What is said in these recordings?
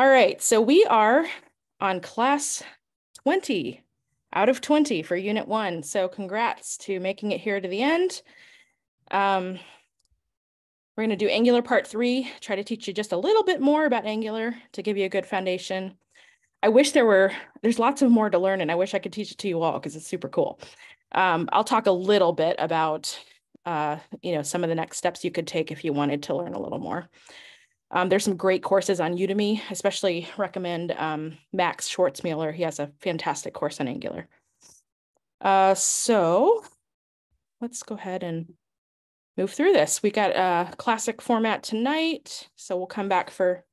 All right, so we are on class 20 out of 20 for unit one. So congrats to making it here to the end. Um, we're going to do Angular part three, try to teach you just a little bit more about Angular to give you a good foundation. I wish there were, there's lots of more to learn and I wish I could teach it to you all because it's super cool. Um, I'll talk a little bit about, uh, you know, some of the next steps you could take if you wanted to learn a little more. Um, there's some great courses on Udemy, especially recommend um, Max Schwarzmüller. He has a fantastic course on Angular. Uh, so let's go ahead and move through this. We got a classic format tonight, so we'll come back for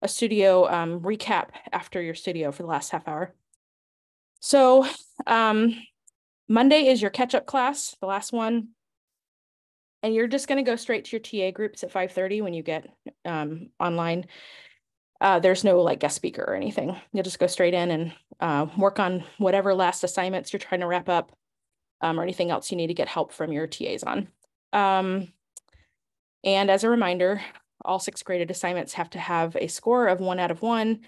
a studio um, recap after your studio for the last half hour. So um, Monday is your catch-up class, the last one and you're just going to go straight to your TA groups at 5.30 when you get um, online. Uh, there's no like guest speaker or anything. You'll just go straight in and uh, work on whatever last assignments you're trying to wrap up um, or anything else you need to get help from your TAs on. Um, and as a reminder, all six graded assignments have to have a score of one out of one.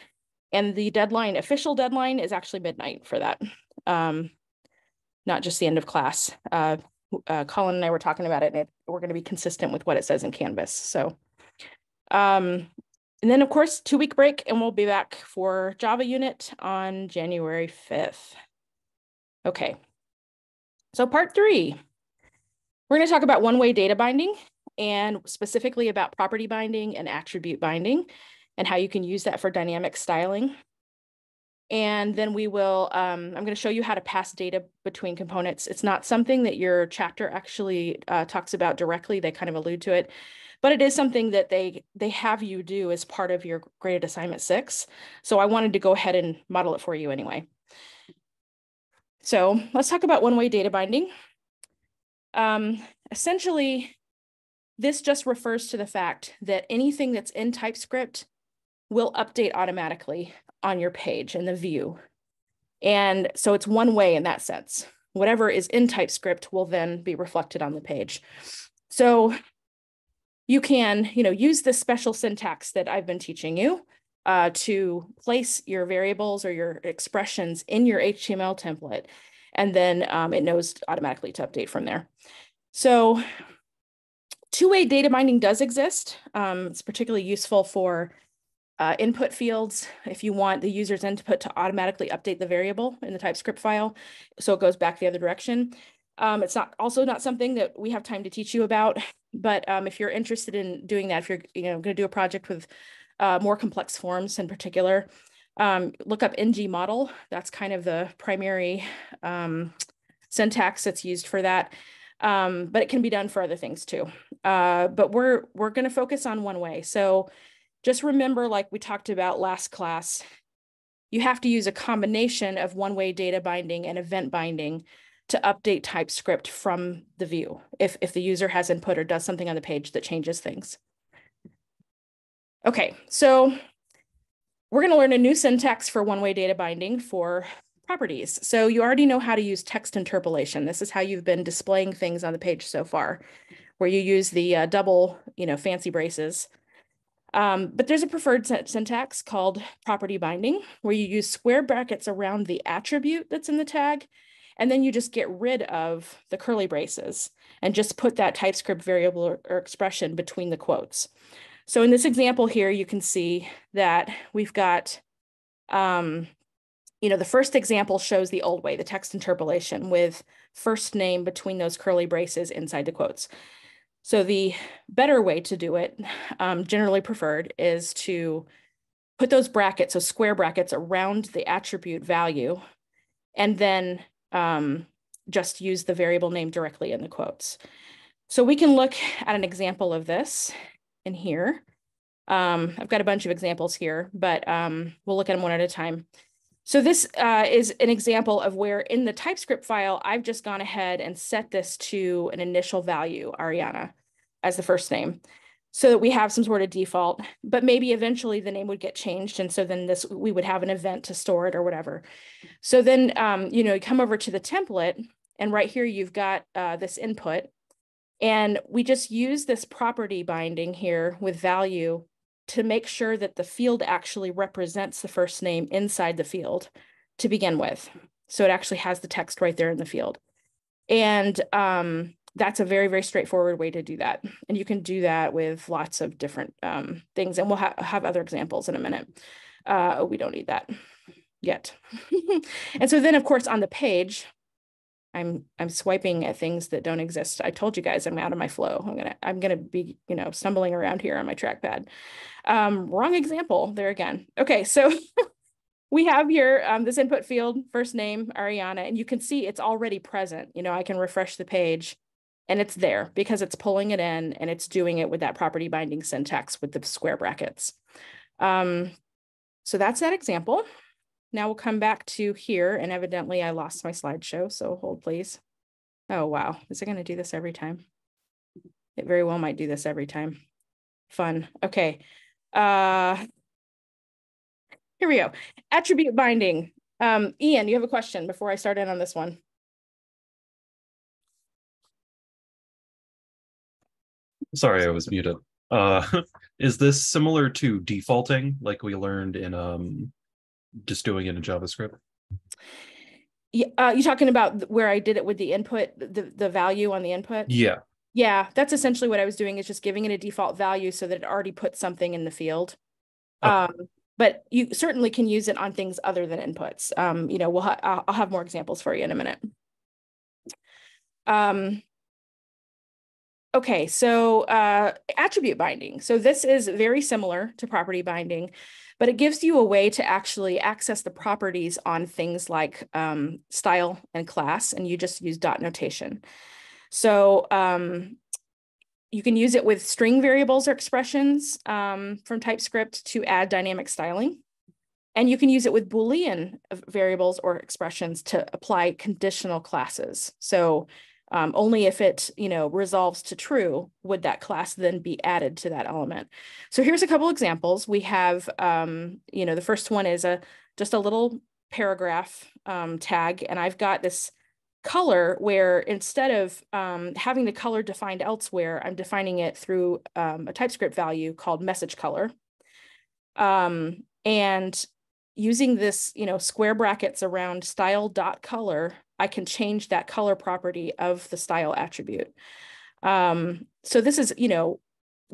And the deadline, official deadline is actually midnight for that, um, not just the end of class. Uh, uh, Colin and I were talking about it, and it, we're going to be consistent with what it says in Canvas. So, um, and then of course, two week break, and we'll be back for Java unit on January 5th. Okay. So part three, we're going to talk about one-way data binding and specifically about property binding and attribute binding and how you can use that for dynamic styling. And then we will, um, I'm going to show you how to pass data between components. It's not something that your chapter actually uh, talks about directly. They kind of allude to it, but it is something that they they have you do as part of your graded assignment six. So I wanted to go ahead and model it for you anyway. So let's talk about one-way data binding. Um, essentially, this just refers to the fact that anything that's in TypeScript will update automatically on your page in the view. And so it's one way in that sense. Whatever is in TypeScript will then be reflected on the page. So you can, you know, use this special syntax that I've been teaching you uh, to place your variables or your expressions in your HTML template, and then um, it knows automatically to update from there. So two-way data binding does exist. Um, it's particularly useful for uh, input fields if you want the user's input to automatically update the variable in the TypeScript file, so it goes back the other direction. Um, it's not also not something that we have time to teach you about, but um, if you're interested in doing that, if you're you know going to do a project with uh, more complex forms in particular, um, look up ng model. That's kind of the primary um, syntax that's used for that. Um, but it can be done for other things too. Uh, but we're we're going to focus on one way. So just remember, like we talked about last class, you have to use a combination of one-way data binding and event binding to update TypeScript from the view if, if the user has input or does something on the page that changes things. Okay, so we're going to learn a new syntax for one-way data binding for properties. So you already know how to use text interpolation. This is how you've been displaying things on the page so far, where you use the uh, double, you know, fancy braces um, but there's a preferred syntax called property binding, where you use square brackets around the attribute that's in the tag, and then you just get rid of the curly braces and just put that TypeScript variable or, or expression between the quotes. So in this example here, you can see that we've got, um, you know, the first example shows the old way, the text interpolation with first name between those curly braces inside the quotes. So the better way to do it, um, generally preferred, is to put those brackets, so square brackets around the attribute value, and then um, just use the variable name directly in the quotes. So we can look at an example of this in here. Um, I've got a bunch of examples here, but um, we'll look at them one at a time. So this uh, is an example of where in the TypeScript file, I've just gone ahead and set this to an initial value, Ariana, as the first name so that we have some sort of default, but maybe eventually the name would get changed. And so then this, we would have an event to store it or whatever. So then, um, you know, you come over to the template and right here, you've got uh, this input and we just use this property binding here with value to make sure that the field actually represents the first name inside the field to begin with. So it actually has the text right there in the field. And um, that's a very, very straightforward way to do that. And you can do that with lots of different um, things. And we'll ha have other examples in a minute. Uh, we don't need that yet. and so then, of course, on the page, I'm I'm swiping at things that don't exist. I told you guys I'm out of my flow. I'm gonna I'm gonna be you know stumbling around here on my trackpad. Um, wrong example there again. Okay, so we have here um, this input field, first name Ariana, and you can see it's already present. You know I can refresh the page, and it's there because it's pulling it in and it's doing it with that property binding syntax with the square brackets. Um, so that's that example. Now we'll come back to here and evidently I lost my slideshow, so hold please. Oh, wow. Is it going to do this every time? It very well might do this every time. Fun. Okay. Uh, here we go. Attribute binding. Um, Ian, you have a question before I start in on this one. Sorry, I was muted. Uh, is this similar to defaulting like we learned in um, just doing it in JavaScript? Yeah, uh, you talking about where I did it with the input, the the value on the input? Yeah. Yeah, that's essentially what I was doing is just giving it a default value so that it already puts something in the field. Okay. Um, but you certainly can use it on things other than inputs. Um, you know, we'll ha I'll, I'll have more examples for you in a minute. Um, okay, so uh, attribute binding. So this is very similar to property binding but it gives you a way to actually access the properties on things like um, style and class, and you just use dot notation. So um, you can use it with string variables or expressions um, from TypeScript to add dynamic styling. And you can use it with Boolean variables or expressions to apply conditional classes. So um, only if it, you know, resolves to true would that class then be added to that element. So here's a couple examples. We have, um, you know, the first one is a just a little paragraph um, tag, and I've got this color where instead of um, having the color defined elsewhere, I'm defining it through um, a TypeScript value called message color. Um, and using this, you know, square brackets around style dot color I can change that color property of the style attribute. Um, so this is, you know,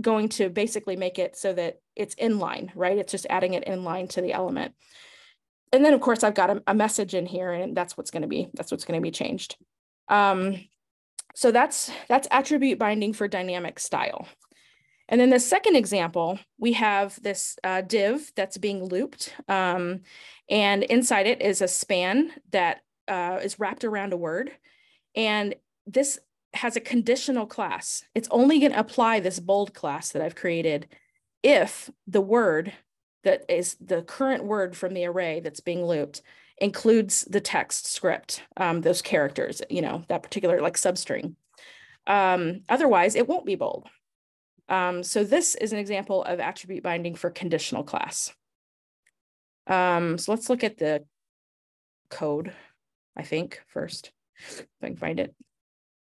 going to basically make it so that it's inline, right? It's just adding it inline to the element. And then of course I've got a, a message in here and that's what's going to be, that's what's going to be changed. Um, so that's, that's attribute binding for dynamic style. And then the second example, we have this uh, div that's being looped. Um, and inside it is a span that uh, is wrapped around a word. And this has a conditional class. It's only going to apply this bold class that I've created if the word that is the current word from the array that's being looped includes the text script, um, those characters, you know, that particular like substring. Um, otherwise, it won't be bold. Um, so this is an example of attribute binding for conditional class. Um, so let's look at the code. I think, first, if I can find it.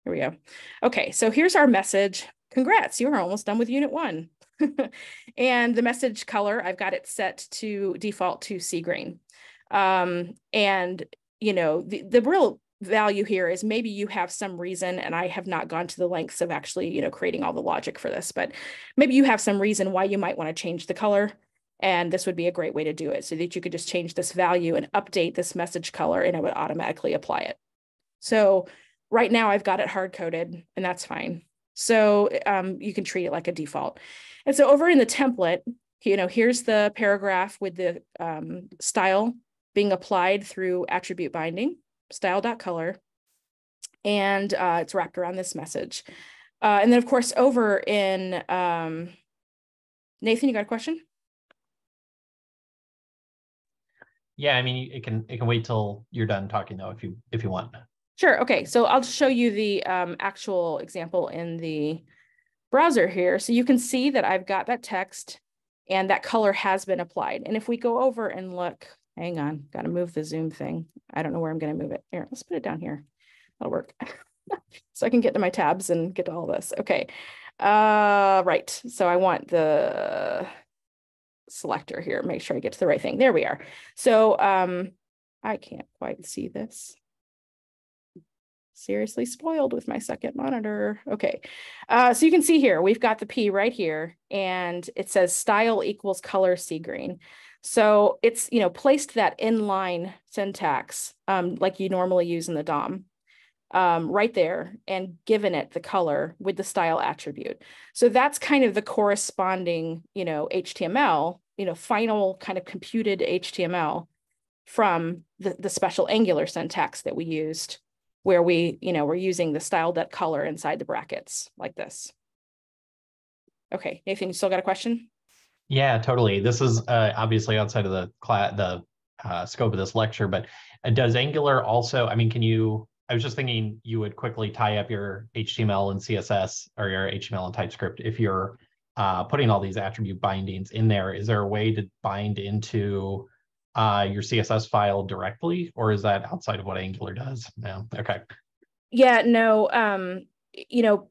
Here we go. Okay, so here's our message. Congrats, you are almost done with unit one. and the message color, I've got it set to default to sea green. Um, and, you know, the, the real value here is maybe you have some reason and i have not gone to the lengths of actually you know creating all the logic for this but maybe you have some reason why you might want to change the color and this would be a great way to do it so that you could just change this value and update this message color and it would automatically apply it. So right now I've got it hard coded and that's fine. So um, you can treat it like a default. And so over in the template, you know, here's the paragraph with the um, style being applied through attribute binding, style.color, and uh, it's wrapped around this message. Uh, and then of course over in, um, Nathan, you got a question? Yeah, I mean, it can it can wait till you're done talking though, if you if you want. Sure. Okay. So I'll show you the um, actual example in the browser here. So you can see that I've got that text and that color has been applied. And if we go over and look, hang on, got to move the zoom thing. I don't know where I'm going to move it. Here, let's put it down here. That'll work. so I can get to my tabs and get to all this. Okay. Uh, right. So I want the selector here, make sure I get to the right thing. There we are. So um, I can't quite see this. Seriously spoiled with my second monitor. Okay, uh, so you can see here, we've got the P right here and it says style equals color sea green. So it's, you know, placed that inline syntax um, like you normally use in the DOM um, right there and given it the color with the style attribute. So that's kind of the corresponding, you know, HTML, you know, final kind of computed HTML from the, the special Angular syntax that we used where we, you know, we're using the style that color inside the brackets like this. Okay, Nathan, you still got a question? Yeah, totally. This is uh, obviously outside of the the uh, scope of this lecture, but uh, does Angular also, I mean, can you, I was just thinking you would quickly tie up your HTML and CSS or your HTML and TypeScript if you're uh, putting all these attribute bindings in there. Is there a way to bind into uh, your CSS file directly, or is that outside of what Angular does? No. Okay. Yeah, no. Um, you know,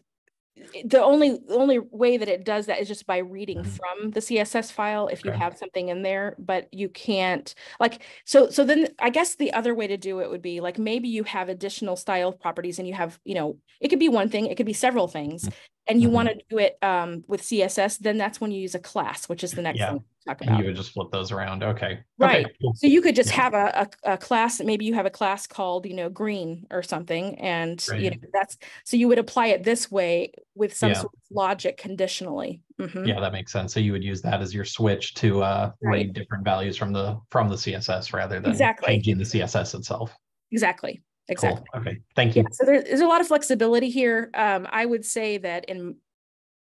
the only the only way that it does that is just by reading Mhm. from the css file if you Okay. have something in there but you can't like so so then i guess the other way to do it would be like maybe you have additional style properties and you have you know it could be one thing it could be several things and you Mhm. want to do it um with css then that's when you use a class which is the next Yeah. thing talk about you would just flip those around. Okay. Right. Okay, cool. so you could just Yeah. have a, a, a class, maybe you have a class called, you know, green or something. And, you know, that's, so you would apply it this way with some Yeah. sort of logic conditionally. Mhm. Yeah, that makes sense. So you would use that as your switch to uh, Right. read different values from the from the CSS rather than Exactly. changing the CSS itself. Exactly. Exactly. Cool. Okay. Thank Yeah. you. So there, there's a lot of flexibility here. Um, I would say that in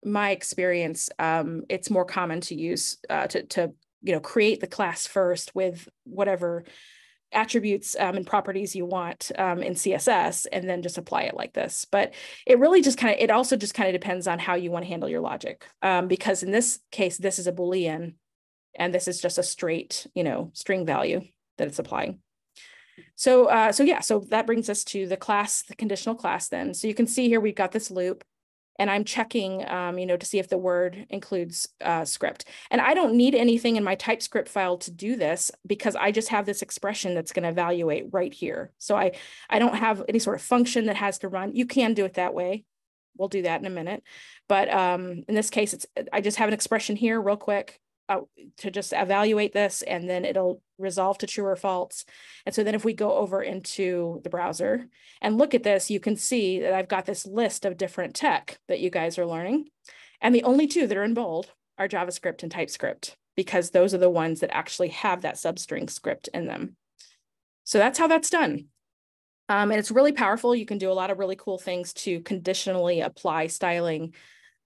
my experience, um, it's more common to use, uh, to, to, you know, create the class first with whatever attributes um, and properties you want um, in CSS and then just apply it like this. But it really just kind of, it also just kind of depends on how you want to handle your logic. Um, because in this case, this is a Boolean and this is just a straight, you know, string value that it's applying. So, uh, so yeah, so that brings us to the class, the conditional class then. So you can see here, we've got this loop and I'm checking, um, you know, to see if the word includes uh, script. And I don't need anything in my TypeScript file to do this because I just have this expression that's going to evaluate right here. So I, I don't have any sort of function that has to run. You can do it that way. We'll do that in a minute. But um, in this case, it's I just have an expression here real quick uh, to just evaluate this and then it'll resolve to true or false. And so then if we go over into the browser and look at this, you can see that I've got this list of different tech that you guys are learning. And the only two that are in bold are JavaScript and TypeScript because those are the ones that actually have that substring script in them. So that's how that's done. Um, and it's really powerful. You can do a lot of really cool things to conditionally apply styling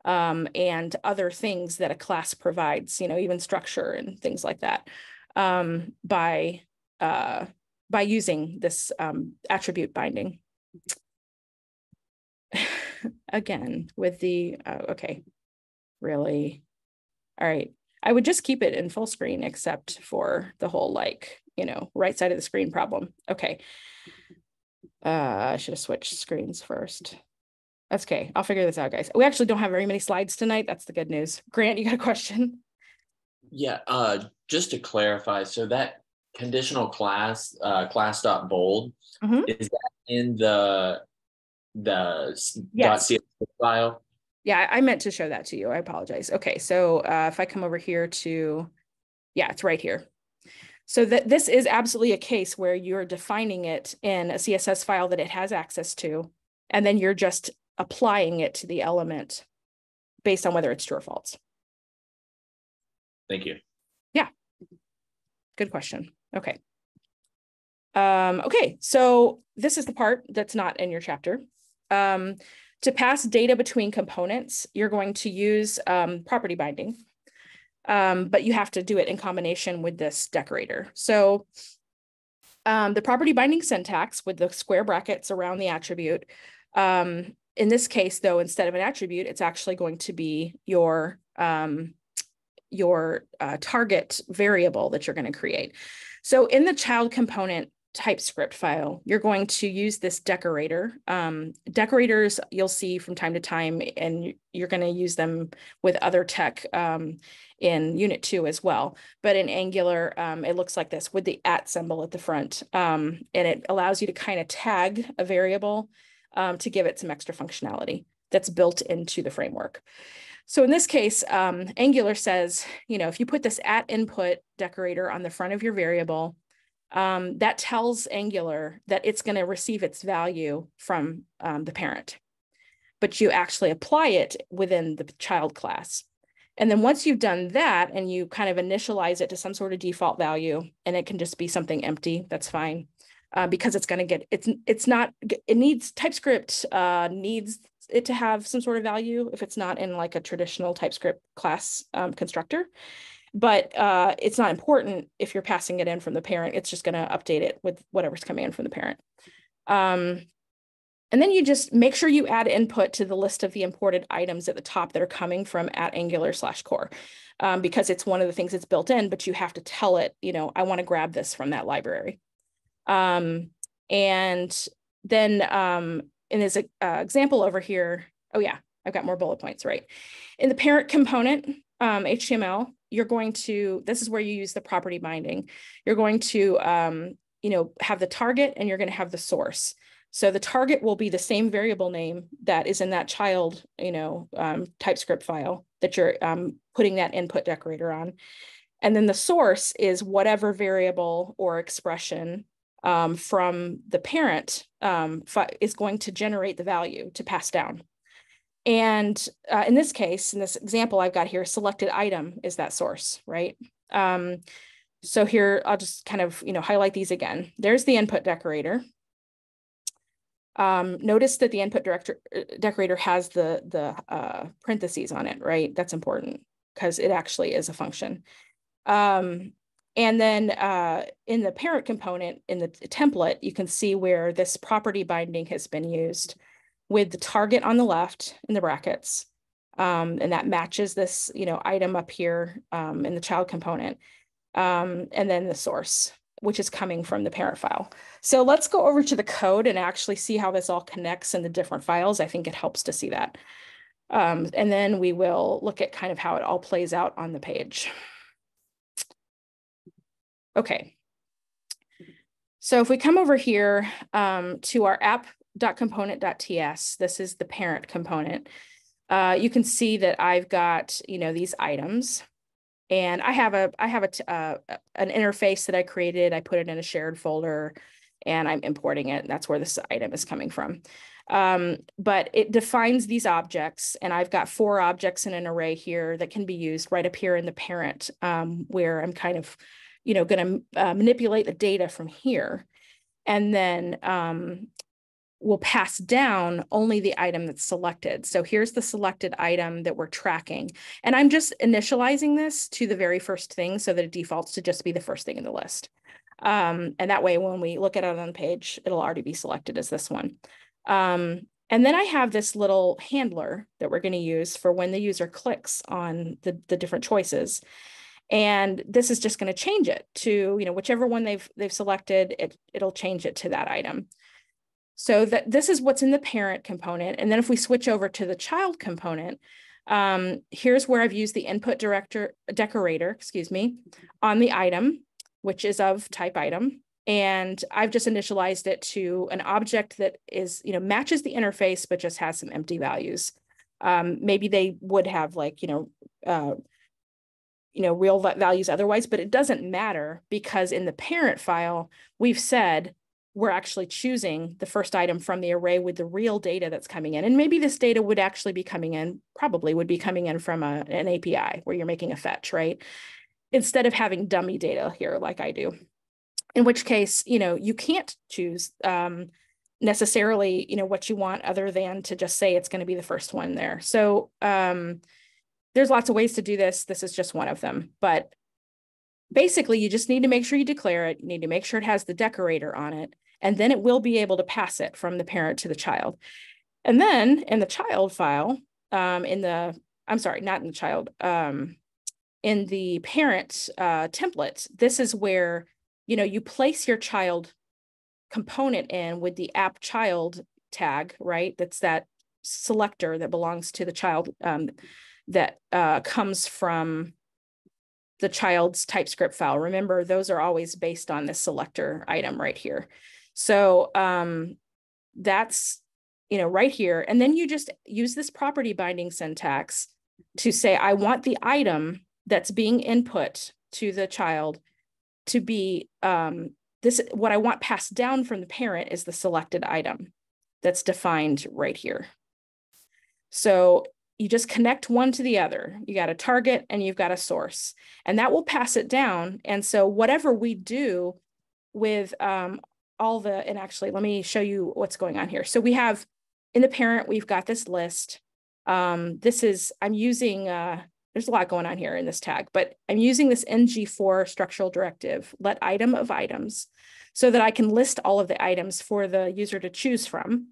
um, and other things that a class provides, you know, even structure and things like that um, by uh, by using this um, attribute binding. Again, with the, uh, okay, really, all right. I would just keep it in full screen except for the whole like, you know, right side of the screen problem. Okay. Uh, I should have switched screens first. That's okay. I'll figure this out, guys. We actually don't have very many slides tonight. That's the good news. Grant, you got a question? Yeah, uh, just to clarify, so that conditional class, uh, class dot bold, Mhm. is that in the the dot Yes. CSS file? Yeah, I I meant to show that to you. I apologize. Okay, so uh, if I come over here to, yeah, it's right here. So that this is absolutely a case where you're defining it in a CSS file that it has access to, and then you're just applying it to the element based on whether it's true or false. Thank you. Yeah. Good question. Okay. Um, okay, so this is the part that's not in your chapter. Um, to pass data between components, you're going to use um, property binding. Um, but you have to do it in combination with this decorator. So um, the property binding syntax with the square brackets around the attribute. Um, in this case, though, instead of an attribute, it's actually going to be your um, your uh, target variable that you're going to create. So in the child component TypeScript file, you're going to use this decorator. Um, decorators you'll see from time to time, and you- you're going to use them with other tech um, in unit two as well. But in Angular, um, it looks like this with the at symbol at the front. Um, and it allows you to kind of tag a variable um, to give it some extra functionality that's built into the framework. So in this case, um, Angular says, you know, if you put this at input decorator on the front of your variable, um, that tells Angular that it's going to receive its value from um, the parent. But you actually apply it within the child class. And then once you've done that and you kind of initialize it to some sort of default value, and it can just be something empty, that's fine. Uh, because it's going to get it's it's not it needs TypeScript uh, needs it to have some sort of value if it's not in like a traditional TypeScript class um, constructor. But uh, it's not important if you're passing it in from the parent. It's just going to update it with whatever's coming in from the parent. Um, and then you just make sure you add input to the list of the imported items at the top that are coming from at Angular slash core, um, because it's one of the things that's built in, but you have to tell it, you know, I want to grab this from that library. Um, and then um, in this uh, example over here, oh yeah, I've got more bullet points, right? In the parent component, um, HTML, you're going to, this is where you use the property binding. You're going to, um, you know, have the target and you're going to have the source. So the target will be the same variable name that is in that child, you know, um, TypeScript file that you're um, putting that input decorator on. And then the source is whatever variable or expression um, from the parent um, is going to generate the value to pass down. And uh, in this case, in this example I've got here, selected item is that source, right? Um, so here, I'll just kind of, you know, highlight these again. There's the input decorator. Um, notice that the input director, uh, decorator has the, the uh, parentheses on it, right? That's important because it actually is a function. Um, and then uh, in the parent component in the template, you can see where this property binding has been used with the target on the left in the brackets. Um, and that matches this, you know, item up here um, in the child component. Um, and then the source which is coming from the parent file. So let's go over to the code and actually see how this all connects in the different files. I think it helps to see that. Um, and then we will look at kind of how it all plays out on the page. Okay. So if we come over here um, to our app.component.ts, this is the parent component. Uh, you can see that I've got, you know, these items. And I have a I have a uh, an interface that I created. I put it in a shared folder, and I'm importing it. And that's where this item is coming from. Um, but it defines these objects, and I've got four objects in an array here that can be used right up here in the parent, um, where I'm kind of, you know, going to uh, manipulate the data from here, and then um, we'll pass down only the item that's selected. So here's the selected item that we're tracking. And I'm just initializing this to the very first thing so that it defaults to just be the first thing in the list. Um, and that way, when we look at it on the page, it'll already be selected as this one. Um, and then I have this little handler that we're going to use for when the user clicks on the, the different choices. And this is just going to change it to, you know, whichever one they've they've selected, it, it'll change it to that item. So that this is what's in the parent component. And then if we switch over to the child component, um, here's where I've used the input director decorator, excuse me, on the item, which is of type item. And I've just initialized it to an object that is, you know, matches the interface, but just has some empty values. Um, maybe they would have like, you know, uh, you know, real values otherwise, but it doesn't matter because in the parent file, we've said we're actually choosing the first item from the array with the real data that's coming in. And maybe this data would actually be coming in, probably would be coming in from a, an API where you're making a fetch, right? Instead of having dummy data here like I do. In which case, you know, you can't choose um, necessarily, you know, what you want other than to just say it's going to be the first one there. So um, there's lots of ways to do this. This is just one of them. But basically you just need to make sure you declare it. You need to make sure it has the decorator on it, and then it will be able to pass it from the parent to the child. And then in the child file, um, in the, I'm sorry, not in the child, um, in the parent uh, template, this is where, you know, you place your child component in with the app child tag, right? That's that selector that belongs to the child um, that uh, comes from the child's TypeScript file. Remember, those are always based on this selector item right here. So um, that's, you know, right here. And then you just use this property binding syntax to say, I want the item that's being input to the child to be um, this, what I want passed down from the parent is the selected item that's defined right here. So you just connect one to the other. You got a target and you've got a source, and that will pass it down. And so whatever we do with um, all the, and actually, let me show you what's going on here. So we have in the parent, we've got this list. Um, this is, I'm using, uh, there's a lot going on here in this tag, but I'm using this ngFor structural directive, let item of items, so that I can list all of the items for the user to choose from.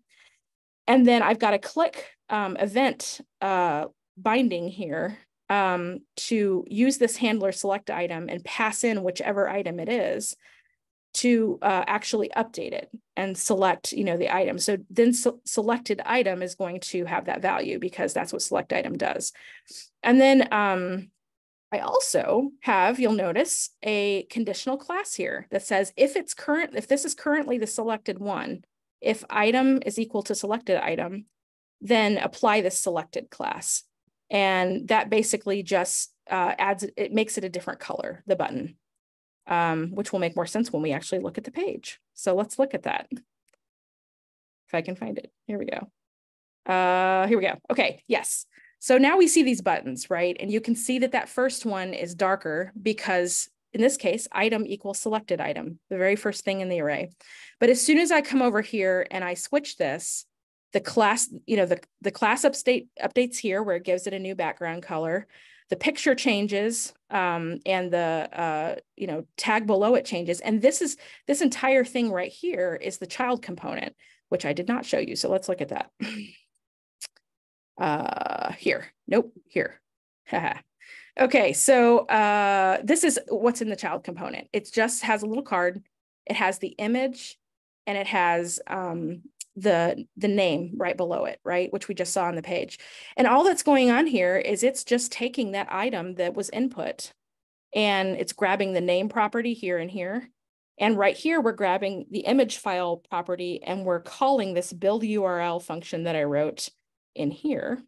And then I've got a click um, event uh, binding here um, to use this handler select item and pass in whichever item it is to uh, actually update it and select, you know, the item. So then so selected item is going to have that value because that's what select item does. And then um, I also have, you'll notice, a conditional class here that says if it's current, if this is currently the selected one, if item is equal to selected item, then apply this selected class. And that basically just uh, adds, it makes it a different color, the button, um, which will make more sense when we actually look at the page. So let's look at that. If I can find it, here we go. Uh, here we go. Okay, yes. So now we see these buttons, right? And you can see that that first one is darker because in this case, item equals selected item, the very first thing in the array. But as soon as I come over here and I switch this, the class, you know, the, the class update updates here where it gives it a new background color. The picture changes um, and the, uh, you know, tag below it changes. And this is, this entire thing right here is the child component, which I did not show you. So let's look at that. uh, here, nope, here. okay, so uh, this is what's in the child component. It just has a little card. It has the image and it has um, the the name right below it, right, which we just saw on the page. And all that's going on here is it's just taking that item that was input and it's grabbing the name property here and here. And right here, we're grabbing the image file property and we're calling this build URL function that I wrote in here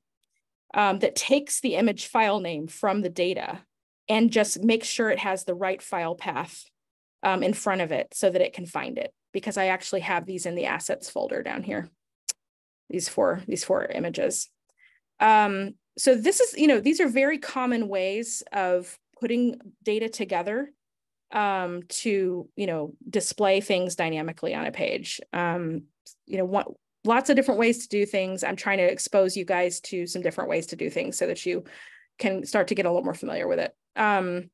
um, that takes the image file name from the data and just makes sure it has the right file path um, in front of it so that it can find it because I actually have these in the assets folder down here. These four, these four images. Um, so this is, you know, these are very common ways of putting data together um, to, you know, display things dynamically on a page. Um, you know, one, lots of different ways to do things. I'm trying to expose you guys to some different ways to do things so that you can start to get a little more familiar with it. Um,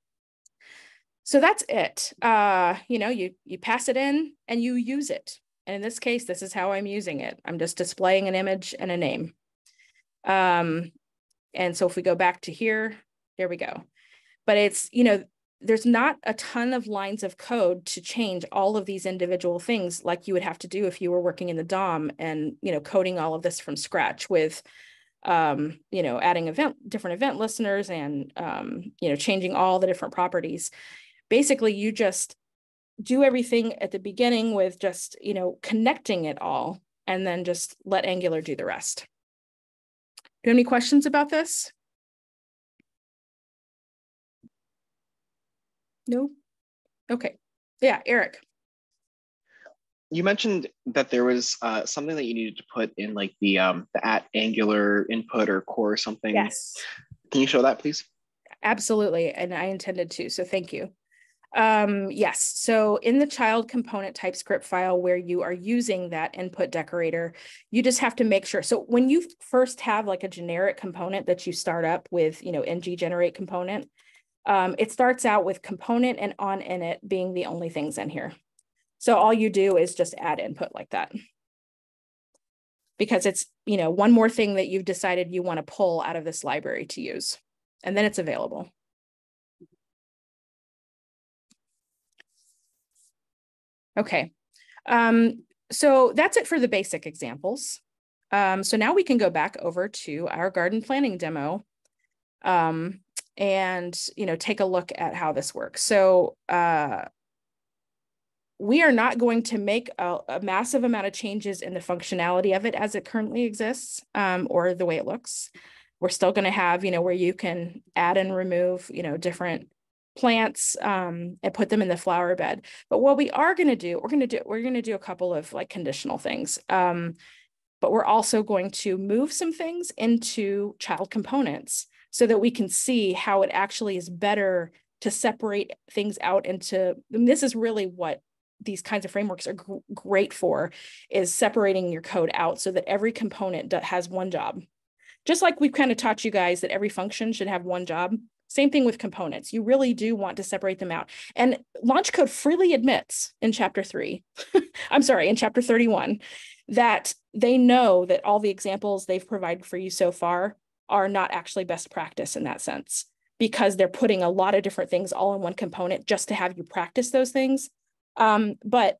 so that's it. Uh, you know, you you pass it in and you use it. And in this case, this is how I'm using it. I'm just displaying an image and a name. Um, and so if we go back to here, there we go. But it's, you know, there's not a ton of lines of code to change all of these individual things like you would have to do if you were working in the DOM and, you know, coding all of this from scratch with, um, you know, adding event, different event listeners and, um, you know, changing all the different properties basically you just do everything at the beginning with just, you know, connecting it all and then just let Angular do the rest. Do you have any questions about this? No? Okay. Yeah, Eric. You mentioned that there was uh, something that you needed to put in like the um, the at Angular input or core or something. Yes. Can you show that, please? Absolutely. And I intended to, so thank you. Um, yes, so in the child component TypeScript file where you are using that input decorator, you just have to make sure. So when you first have like a generic component that you start up with, you know, ng generate component, um, it starts out with component and on init being the only things in here. So all you do is just add input like that. Because it's, you know, one more thing that you've decided you want to pull out of this library to use. And then it's available. Okay, um, so that's it for the basic examples. Um, so now we can go back over to our garden planning demo. Um, and you know take a look at how this works. So uh, we are not going to make a, a, massive amount of changes in the functionality of it as it currently exists um, or the way it looks. We're still going to have, you know, where you can add and remove, you know, different plants um, and put them in the flower bed. But what we are going to do, we're going to do, we're going to do a couple of like conditional things. Um, but we're also going to move some things into child components so that we can see how it actually is better to separate things out into, and this is really what these kinds of frameworks are gr great for is separating your code out so that every component has one job. Just like we've kind of taught you guys that every function should have one job, same thing with components. You really do want to separate them out. And LaunchCode freely admits in chapter three, I'm sorry, in chapter 31, that they know that all the examples they've provided for you so far are not actually best practice in that sense because they're putting a lot of different things all in one component just to have you practice those things. Um, but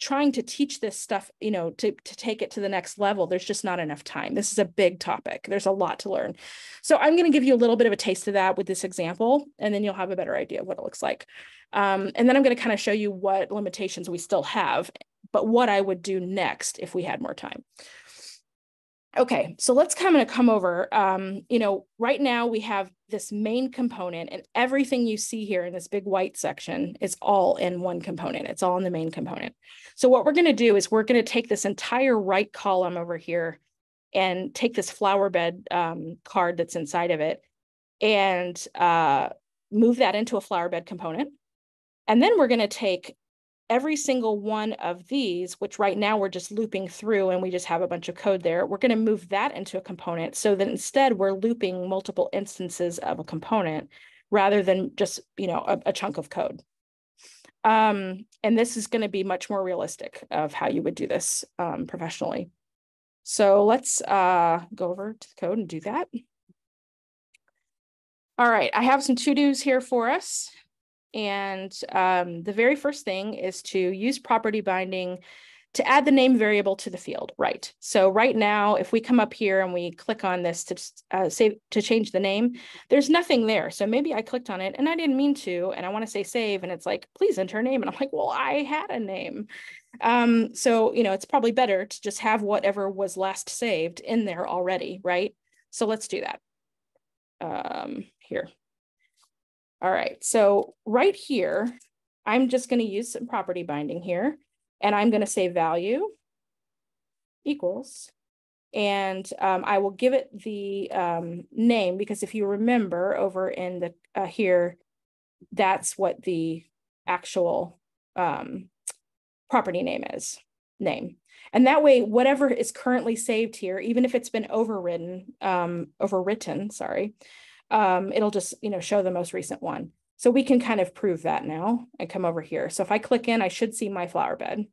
trying to teach this stuff, you know, to, to take it to the next level, there's just not enough time. This is a big topic. There's a lot to learn. So I'm going to give you a little bit of a taste of that with this example, and then you'll have a better idea of what it looks like. Um, and then I'm going to kind of show you what limitations we still have, but what I would do next if we had more time. Okay, so let's kind of come over. Um, you know, right now we have this main component and everything you see here in this big white section is all in one component. It's all in the main component. So what we're going to do is we're going to take this entire right column over here and take this flower bed um, card that's inside of it and uh, move that into a flower bed component. And then we're going to take every single one of these, which right now we're just looping through and we just have a bunch of code there, we're going to move that into a component so that instead we're looping multiple instances of a component rather than just, you know, a, a chunk of code. Um, and this is going to be much more realistic of how you would do this um, professionally. So let's uh, go over to the code and do that. All right, I have some to-dos here for us. And um, the very first thing is to use property binding to add the name variable to the field, right? So right now, if we come up here and we click on this to uh, save to change the name, there's nothing there. So maybe I clicked on it and I didn't mean to, and I want to say save, and it's like, please enter a name. And I'm like, well, I had a name. Um, so, you know, it's probably better to just have whatever was last saved in there already, right? So let's do that um, here. All right, so right here, I'm just going to use some property binding here, and I'm going to say value equals, and um, I will give it the um, name because if you remember over in the uh, here, that's what the actual um, property name is, name. And that way, whatever is currently saved here, even if it's been overridden, um, overwritten, sorry, um, it'll just, you know, show the most recent one. So we can kind of prove that now and come over here. So if I click in, I should see my flower bed.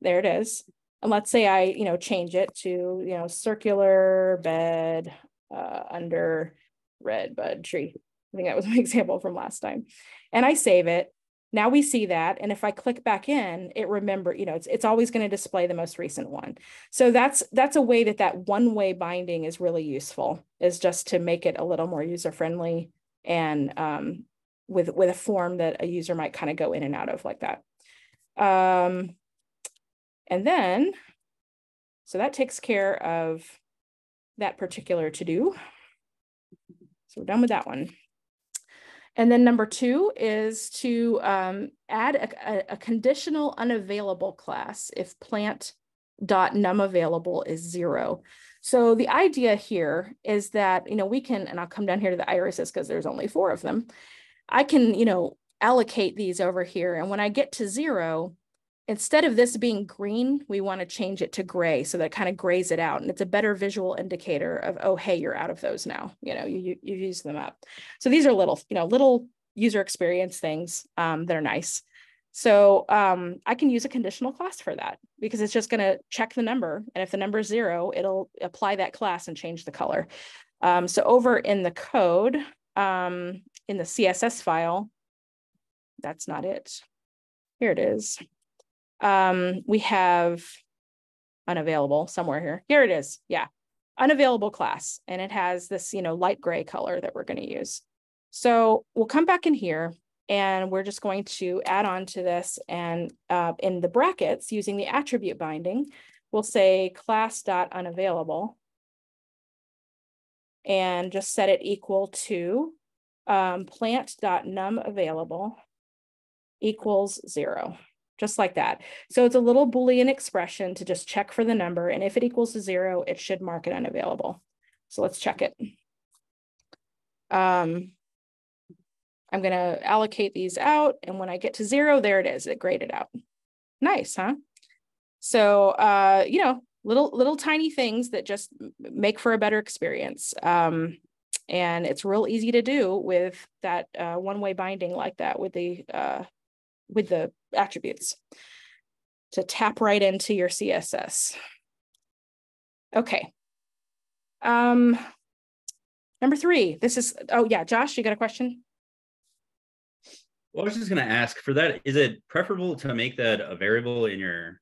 There it is. And let's say I, you know, change it to, you know, circular bed uh, under red bud tree. I think that was my example from last time. And I save it. Now we see that. And if I click back in, it remember, you know, it's, it's always going to display the most recent one. So that's, that's a way that that one way binding is really useful is just to make it a little more user friendly and um, with, with a form that a user might kind of go in and out of like that. Um, and then, so that takes care of that particular to do. So we're done with that one. And then number two is to um, add a, a, conditional unavailable class if plant dot num available is zero. So the idea here is that, you know, we can, and I'll come down here to the irises because there's only four of them. I can, you know, allocate these over here. And when I get to zero, instead of this being green, we want to change it to gray so that it kind of grays it out. And it's a better visual indicator of, oh, hey, you're out of those now. You know, you, you, you use them up. So these are little, you know, little user experience things um, that are nice. So um, I can use a conditional class for that because it's just going to check the number. And if the number is zero, it'll apply that class and change the color. Um, so over in the code, um, in the CSS file, that's not it. Here it is um, we have unavailable somewhere here. Here it is. Yeah. unavailable class, and it has this, you know, light gray color that we're going to use. So we'll come back in here and we're just going to add on to this and uh, in the brackets using the attribute binding, we'll say class dot unavailable and just set it equal to um, plant dot num available equals zero, just like that. So it's a little Boolean expression to just check for the number. And if it equals to zero, it should mark it unavailable. So let's check it. Um, I'm going to allocate these out. And when I get to zero, there it is. It graded out. Nice, huh? So, uh, you know, little, little tiny things that just make for a better experience. Um, and it's real easy to do with that uh, one-way binding like that with the, uh, with the attributes to tap right into your CSS. Okay. Um, number three, this is, oh yeah, Josh, you got a question? Well, I was just going to ask for that. Is it preferable to make that a variable in your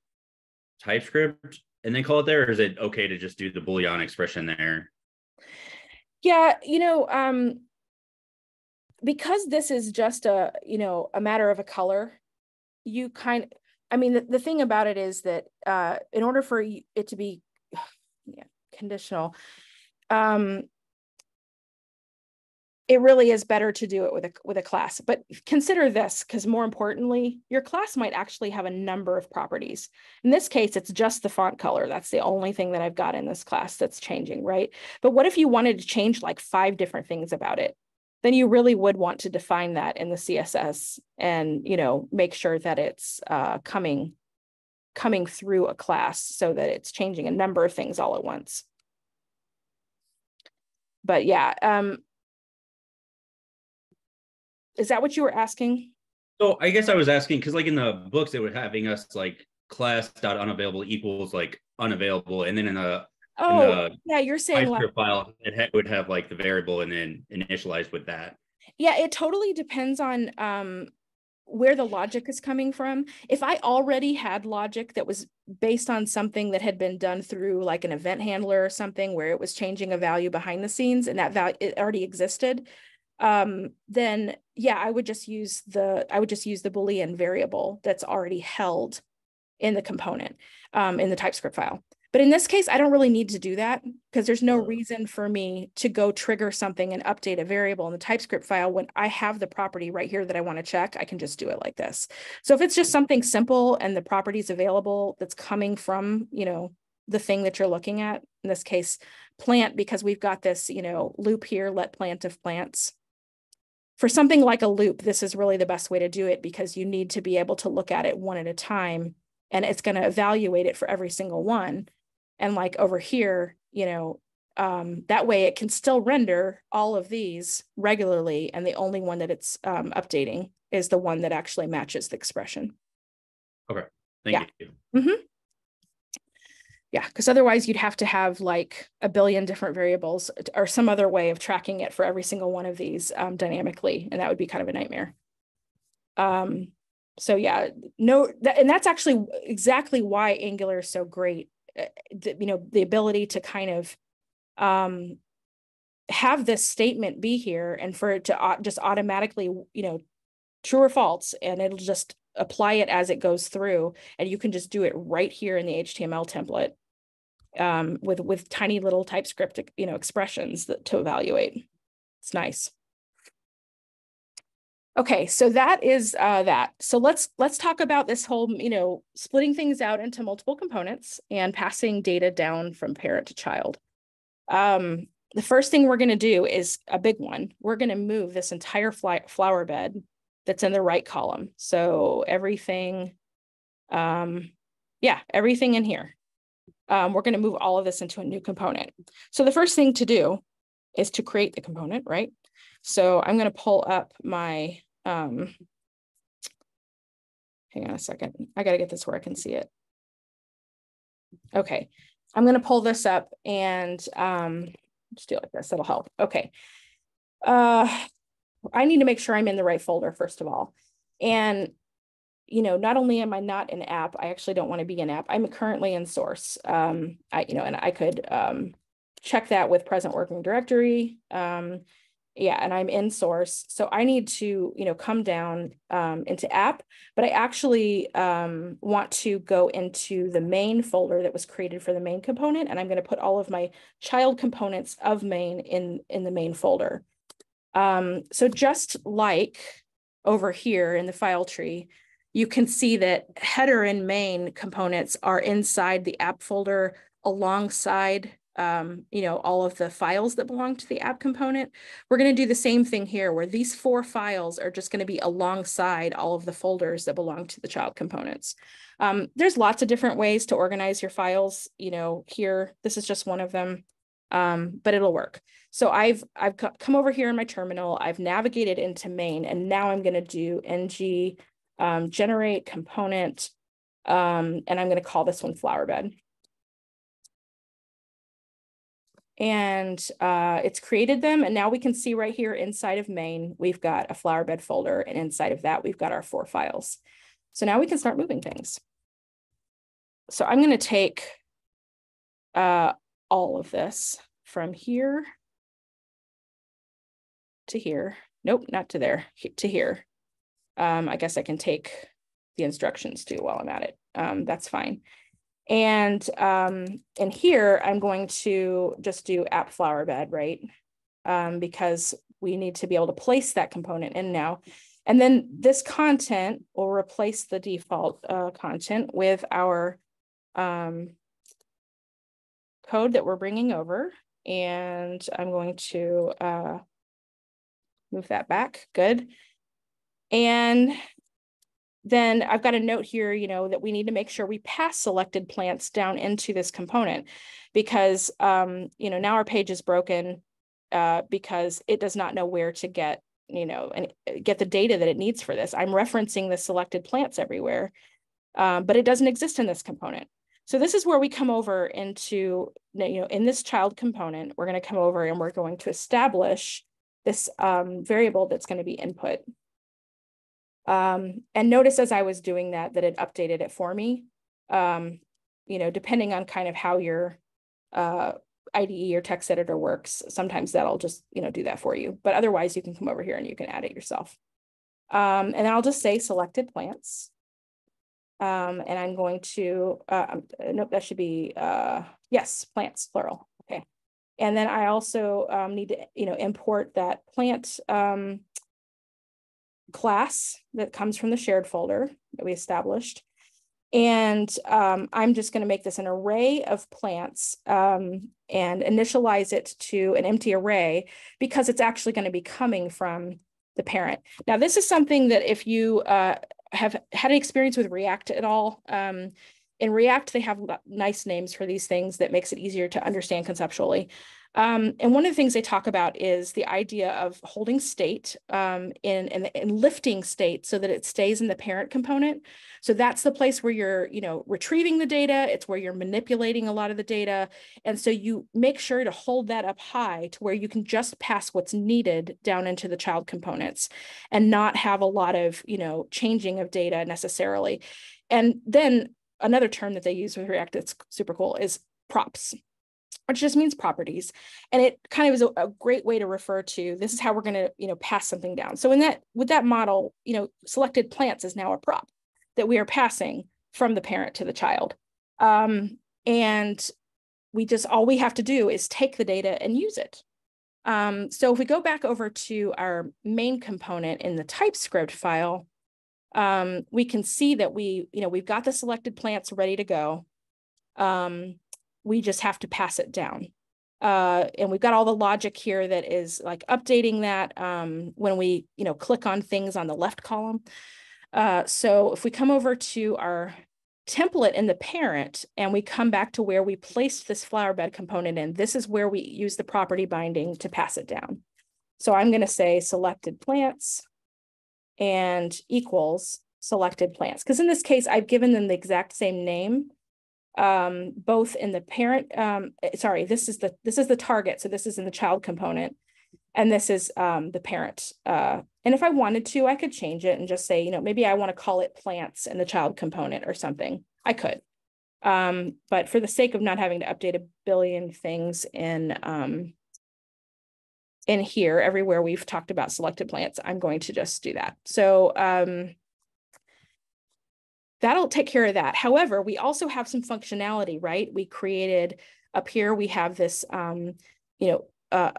TypeScript and then call it there, or is it okay to just do the Boolean expression there? Yeah, you know, um, because this is just a, you know, a matter of a color, you kind I mean, the, the thing about it is that uh, in order for it to be yeah, conditional, um, it really is better to do it with a with a class. But consider this because more importantly your class might actually have a number of properties. In this case it's just the font color. That's the only thing that i've got in this class that's changing right? But what if you wanted to change like five different things about it then you really would want to define that in the css and you know make sure that it's uh, coming coming through a class so that it's changing a number of things all at once but yeah um is that what you were asking? So I guess I was asking because, like in the books, they were having us like class dot unavailable equals like unavailable, and then in the oh the yeah, you're saying like, file it ha- would have like the variable and then initialize with that. Yeah, it totally depends on um where the logic is coming from. If I already had logic that was based on something that had been done through like an event handler or something where it was changing a value behind the scenes and that value it already existed, um, then yeah, I would just use the I would just use the Boolean variable that's already held in the component um, in the TypeScript file. But in this case, I don't really need to do that because there's no mm. reason for me to go trigger something and update a variable in the TypeScript file when I have the property right here that I want to check. I can just do it like this. So if it's just mm. something simple and the property is available that's coming from, you know, the thing that you're looking at, in this case, plant, because we've got this, you know, loop here, let plant of plants for something like a loop, this is really the best way to do it because you need to be able to look at it one at a time and it's going to evaluate it for every single one. And like over here, you know, um, that way it can still render all of these regularly. And the only one that it's um, updating is the one that actually matches the expression. Okay. Thank Yeah. you. Mm-hmm. Yeah, because otherwise you'd have to have like a billion different variables or some other way of tracking it for every single one of these um, dynamically, and that would be kind of a nightmare. Um, so yeah, no, that, and that's actually exactly why Angular is so great. The, you know, the ability to kind of um, have this statement be here and for it to uh, just automatically, you know, true or false, and it'll just apply it as it goes through and you can just do it right here in the HTML template um, with with tiny little TypeScript you know expressions that, to evaluate. It's nice. Okay, so that is uh, that. So let's let's talk about this whole you know splitting things out into multiple components and passing data down from parent to child. Um, the first thing we're going to do is a big one. We're going to move this entire fly, flower bed that's in the right column. So everything, um, yeah, everything in here. Um, we're going to move all of this into a new component. So the first thing to do is to create the component, right? So I'm going to pull up my, um, hang on a second. I got to get this where I can see it. Okay, I'm going to pull this up and um, just do it like this. That'll help. Okay. Uh, I need to make sure I'm in the right folder, first of all. And, you know, not only am I not an app, I actually don't want to be an app. I'm currently in source. Um, I, you know, and I could um, check that with present working directory. Um, yeah, and I'm in source. So I need to, you know, come down um, into app, but I actually um, want to go into the main folder that was created for the main component. And I'm going to put all of my child components of main in, in the main folder. Um, so just like over here in the file tree, you can see that header and main components are inside the app folder alongside um, you know, all of the files that belong to the app component. We're going to do the same thing here where these four files are just going to be alongside all of the folders that belong to the child components. Um, there's lots of different ways to organize your files, you know, here, this is just one of them, um, but it'll work. So I've, I've come over here in my terminal, I've navigated into main, and now I'm going to do ng um, generate component, um, and I'm going to call this one flower and uh, it's created them. And now we can see right here inside of main, we've got a flower bed folder and inside of that, we've got our four files. So now we can start moving things. So I'm gonna take uh, all of this from here to here. Nope, not to there, to here. Um, I guess I can take the instructions too while I'm at it. Um, that's fine. And um, in here, I'm going to just do app flower bed, right? Um, because we need to be able to place that component in now. And then this content will replace the default uh, content with our um, code that we're bringing over. And I'm going to uh, move that back, good. And then I've got a note here, you know, that we need to make sure we pass selected plants down into this component because, um, you know, now our page is broken uh, because it does not know where to get, you know, and uh, get the data that it needs for this. I'm referencing the selected plants everywhere, um, but it doesn't exist in this component. So this is where we come over into, you know, in this child component, we're going to come over and we're going to establish this um, variable that's going to be input. Um, and notice as I was doing that, that it updated it for me. Um, you know, depending on kind of how your uh, IDE or text editor works, sometimes that'll just, you know, do that for you. But otherwise, you can come over here and you can add it yourself. Um, and I'll just say selected plants. Um, and I'm going to, uh, um, nope, that should be, uh, yes, plants, plural. Okay. And then I also um, need to, you know, import that plant um, class that comes from the shared folder that we established. And um, I'm just going to make this an array of plants um, and initialize it to an empty array because it's actually going to be coming from the parent. Now, this is something that if you uh, have had an experience with React at all, um, in React, they have nice names for these things that makes it easier to understand conceptually. Um, and one of the things they talk about is the idea of holding state um, in, in, in lifting state so that it stays in the parent component. So that's the place where you're, you know, retrieving the data. It's where you're manipulating a lot of the data. And so you make sure to hold that up high to where you can just pass what's needed down into the child components and not have a lot of, you know, changing of data necessarily. And then another term that they use with React that's super cool is props which just means properties. And it kind of is a, a, great way to refer to this is how we're going to, you know, pass something down. So in that with that model, you know, selected plants is now a prop that we are passing from the parent to the child. Um, and we just all we have to do is take the data and use it. Um, so if we go back over to our main component in the TypeScript file, um, we can see that we, you know, we've got the selected plants ready to go. Um, we just have to pass it down. Uh, and we've got all the logic here that is like updating that um, when we, you know, click on things on the left column. Uh, so if we come over to our template in the parent and we come back to where we placed this flower bed component in, this is where we use the property binding to pass it down. So I'm going to say selected plants and equals selected plants. Because in this case, I've given them the exact same name, um, both in the parent, um, eh, sorry, this is the this is the target. So this is in the child component. And this is um, the parent. Uh, and if I wanted to, I could change it and just say, you know, maybe I want to call it plants in the child component or something. I could. Um, but for the sake of not having to update a billion things in um, in here, everywhere we've talked about selected plants, I'm going to just do that. So um, that'll take care of that. However, we also have some functionality, right? We created up here, we have this, um, you know, uh,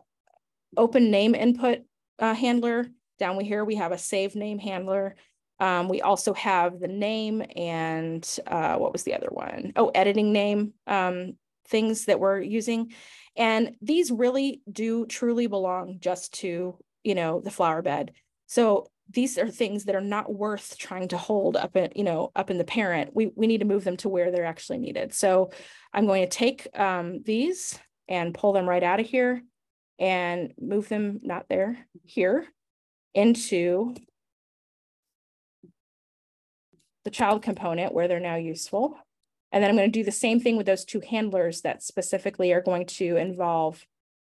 open name input uh, handler. Down we here, we have a save name handler. Um, we also have the name and uh, what was the other one? Oh, editing name um, things that we're using. And these really do truly belong just to, you know, the flower bed. So these are things that are not worth trying to hold up in, you know, up in the parent. We, we need to move them to where they're actually needed. So I'm going to take um, these and pull them right out of here and move them, not there, here, into the child component where they're now useful. And then I'm going to do the same thing with those two handlers that specifically are going to involve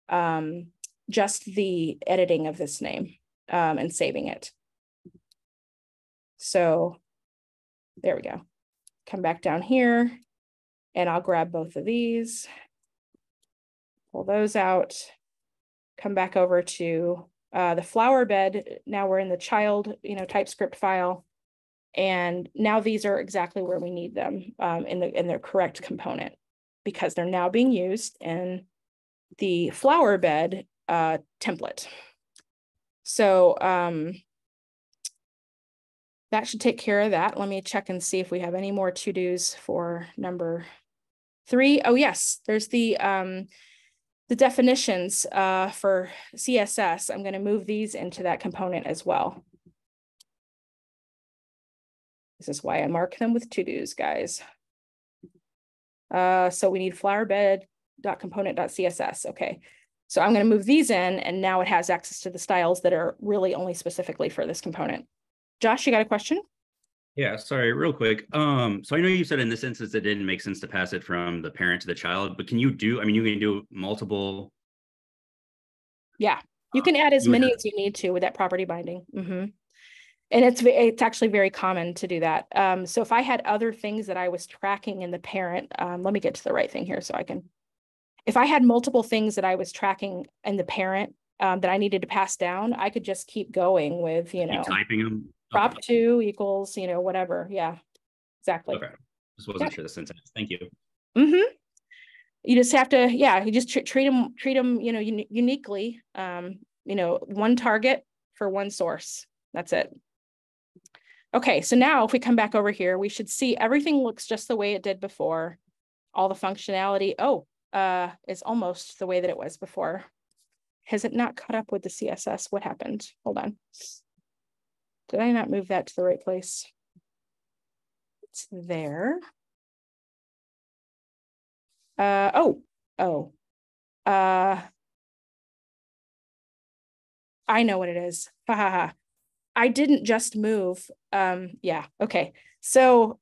um, just the editing of this name um, and saving it. So there we go. Come back down here and I'll grab both of these, pull those out, come back over to uh, the flower bed. Now we're in the child, you know, TypeScript file. And now these are exactly where we need them um, in the in their correct component because they're now being used in the flower bed uh, template. So um, that should take care of that. Let me check and see if we have any more to-dos for number three. Oh yes, there's the um, the definitions uh, for CSS. I'm going to move these into that component as well. This is why I mark them with to-dos, guys. Uh, so we need flowerbed.component.css. Okay. So I'm going to move these in and now it has access to the styles that are really only specifically for this component. Josh, you got a question? Yeah, sorry, real quick. Um, so I know you said in this instance it didn't make sense to pass it from the parent to the child, but can you do, I mean, you can do multiple. Yeah, you can add as many as you need to with that property binding. Mm -hmm and it's it's actually very common to do that. Um, so if I had other things that I was tracking in the parent, um, let me get to the right thing here so I can. If I had multiple things that I was tracking in the parent um, that I needed to pass down, I could just keep going with you know keep typing them. Prop okay. two equals you know whatever. Yeah, exactly. Okay, just wasn't sure the syntax. Thank you. Mm-hmm. You just have to yeah. You just tr treat them treat them you know un uniquely. Um, you know one target for one source. That's it. Okay, so now if we come back over here, we should see everything looks just the way it did before. All the functionality, oh, uh, is almost the way that it was before. Has it not caught up with the CSS? What happened? Hold on. Did I not move that to the right place? It's there. Uh, oh, oh. Uh, I know what it is. Ha ha ha. I didn't just move. Um, yeah, okay. So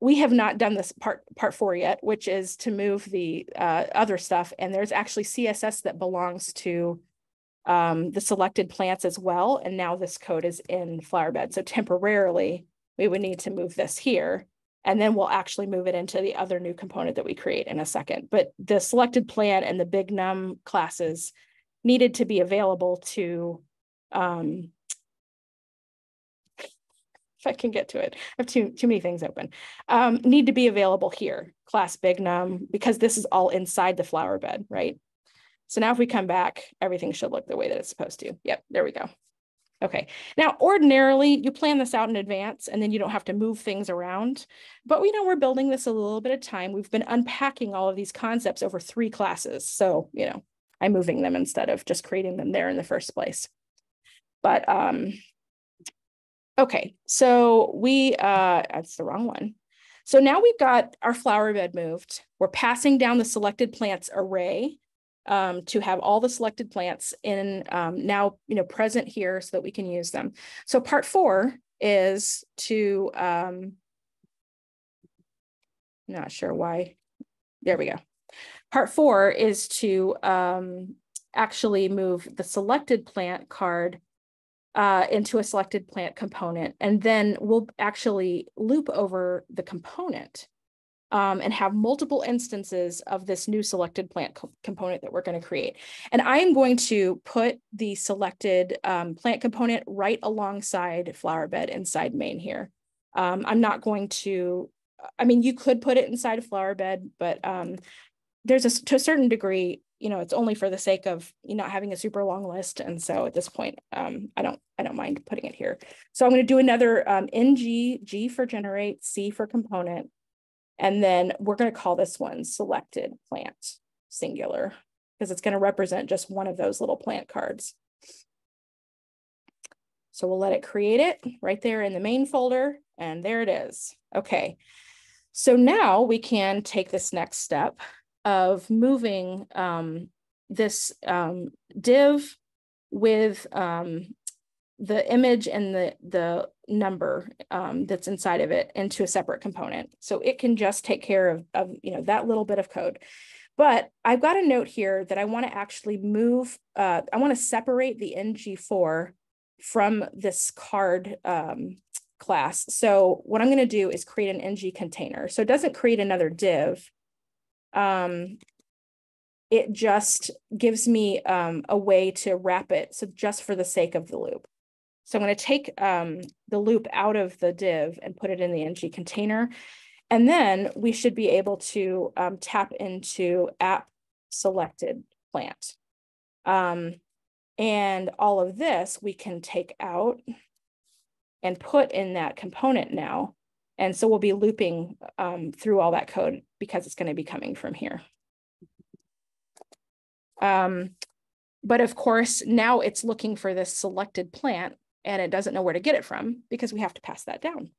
we have not done this part part four yet, which is to move the uh, other stuff. And there's actually CSS that belongs to um, the selected plants as well. And now this code is in Flowerbed. So temporarily, we would need to move this here. And then we'll actually move it into the other new component that we create in a second. But the selected plant and the big num classes needed to be available to um, if I can get to it. I have too, too many things open. Um, need to be available here, class big num, because this is all inside the flower bed, right? So now if we come back, everything should look the way that it's supposed to. Yep, there we go. Okay, now ordinarily you plan this out in advance and then you don't have to move things around. But we know we're building this a little bit of time. We've been unpacking all of these concepts over three classes. So, you know, I'm moving them instead of just creating them there in the first place. But um, Okay, so we, uh, that's the wrong one. So now we've got our flower bed moved. We're passing down the selected plants array um, to have all the selected plants in um, now, you know, present here so that we can use them. So part four is to, um, not sure why, there we go. Part four is to um, actually move the selected plant card uh, into a selected plant component. And then we'll actually loop over the component um, and have multiple instances of this new selected plant co component that we're going to create. And I'm going to put the selected um, plant component right alongside flower bed inside main here. Um, I'm not going to, I mean, you could put it inside a flower bed, but um, there's a, to a certain degree, you know, it's only for the sake of you not having a super long list. And so at this point, um, I don't, I don't mind putting it here. So I'm going to do another um, NG, G for generate, C for component. And then we're going to call this one selected plant singular because it's going to represent just one of those little plant cards. So we'll let it create it right there in the main folder. And there it is. Okay. So now we can take this next step of moving um, this um, div with um, the image and the, the number um, that's inside of it into a separate component. So it can just take care of, of you know, that little bit of code. But I've got a note here that I want to actually move, uh, I want to separate the ngFor from this card um, class. So what I'm going to do is create an ng container. So it doesn't create another div. Um, it just gives me um, a way to wrap it. So just for the sake of the loop. So I'm going to take um, the loop out of the div and put it in the ng container. And then we should be able to um, tap into app selected plant. Um, and all of this we can take out and put in that component now. And so we'll be looping um, through all that code because it's going to be coming from here. Um, but of course, now it's looking for this selected plant and it doesn't know where to get it from because we have to pass that down.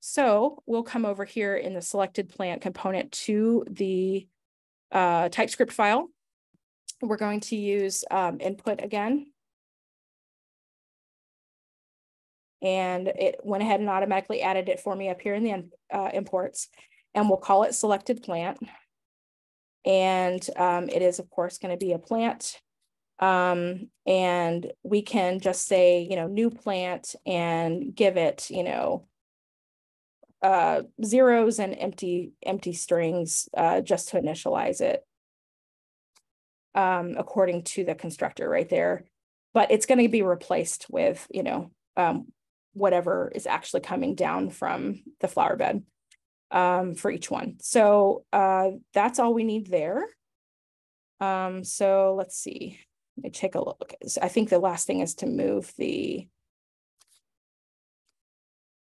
So we'll come over here in the selected plant component to the uh, TypeScript file. We're going to use um, input again and it went ahead and automatically added it for me up here in the uh, imports and we'll call it selected plant. And um, it is of course gonna be a plant. Um, and we can just say, you know, new plant and give it, you know, uh, zeros and empty, empty strings uh, just to initialize it um, according to the constructor right there. But it's going to be replaced with, you know, um, whatever is actually coming down from the flower bed um, for each one. So uh, that's all we need there. Um, so let's see, let me take a look. I think the last thing is to move the,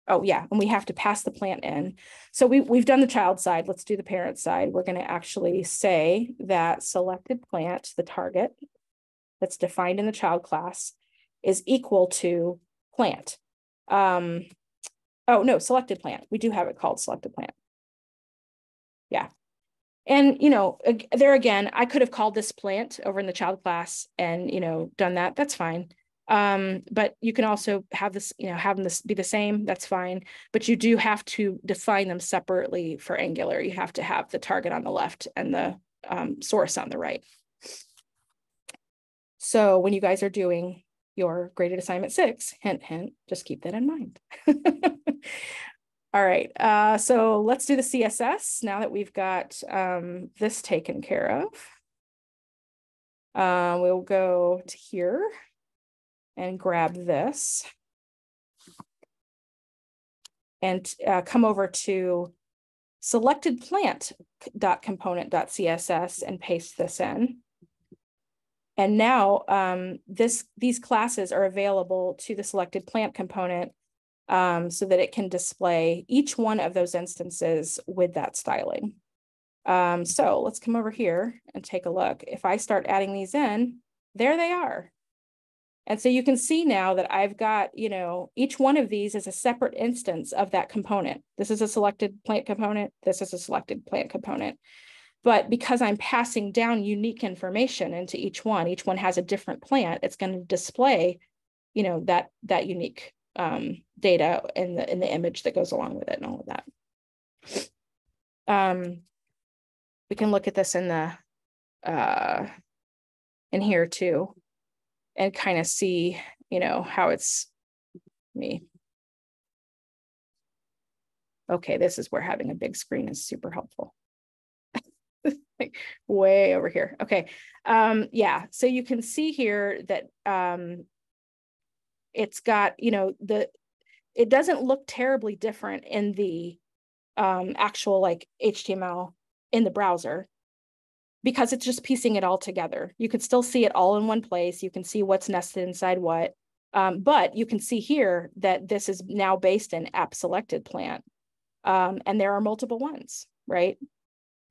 oh yeah, and we have to pass the plant in. So we, we've done the child side, let's do the parent side. We're gonna actually say that selected plant, the target that's defined in the child class is equal to plant. Um, oh no, selected plant. We do have it called selected plant. Yeah. And, you know, there again, I could have called this plant over in the child class and, you know, done that. That's fine. Um, but you can also have this, you know, have them this be the same. That's fine. But you do have to define them separately for Angular. You have to have the target on the left and the um, source on the right. So when you guys are doing your graded assignment six, hint, hint, just keep that in mind. All right, uh, so let's do the CSS now that we've got um, this taken care of. Uh, we'll go to here and grab this and uh, come over to selected plant dot component dot css and paste this in. And now um, this these classes are available to the selected plant component um, so that it can display each one of those instances with that styling. Um, so let's come over here and take a look. If I start adding these in, there they are. And so you can see now that I've got, you know, each one of these is a separate instance of that component. This is a selected plant component. This is a selected plant component. But because I'm passing down unique information into each one, each one has a different plant, it's going to display, you know, that that unique um, data in the in the image that goes along with it and all of that. Um, we can look at this in the uh, in here too, and kind of see, you know, how it's me Okay, this is where having a big screen is super helpful. like way over here. Okay. Um, yeah, so you can see here that um, it's got, you know, the it doesn't look terribly different in the um, actual like HTML in the browser because it's just piecing it all together. You can still see it all in one place. You can see what's nested inside what. Um, but you can see here that this is now based in app selected plant. Um, and there are multiple ones, right?